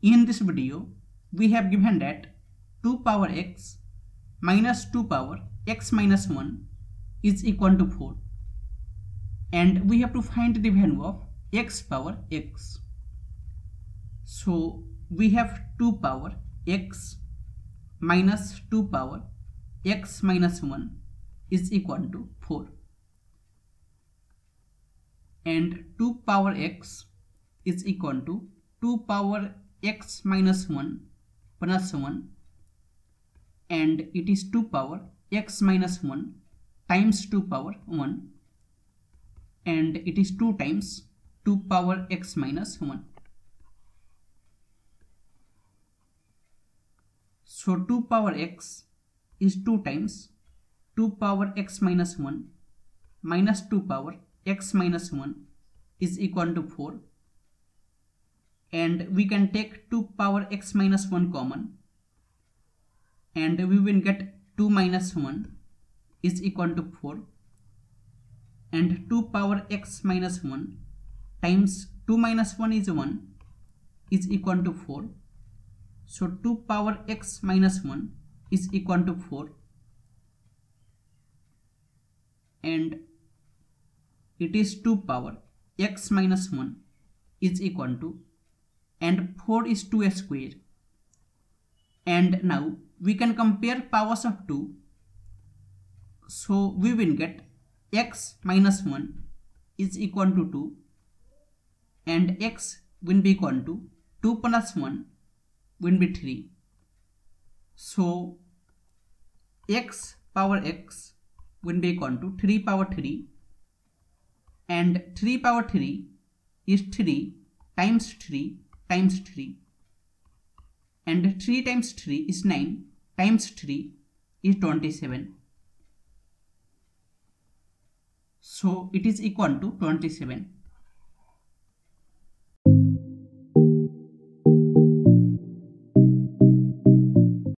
In this video, we have given that 2 power x minus 2 power x minus 1 is equal to 4 and we have to find the value of x power x. So we have 2 power x minus 2 power x minus 1 is equal to 4 and 2 power x is equal to 2 power x minus 1 plus 1 and it is 2 power x minus 1 times 2 power 1 and it is 2 times 2 power x minus 1. So 2 power x is 2 times 2 power x minus 1 minus 2 power x minus 1 is equal to 4 and we can take 2 power x minus 1 common. And we will get 2 minus 1 is equal to 4 and 2 power x minus 1 times 2 minus 1 is 1 is equal to 4 so 2 power x minus 1 is equal to 4 and it is 2 power x minus 1 is equal to and 4 is 2 square. And now we can compare powers of 2 so we will get x minus 1 is equal to 2 and x will be equal to 2 plus 1 will be 3 so x power x will be equal to 3 power 3 and 3 power 3 is 3 times 3 times 3 and 3 times 3 is 9 times 3 is 27 so it is equal to 27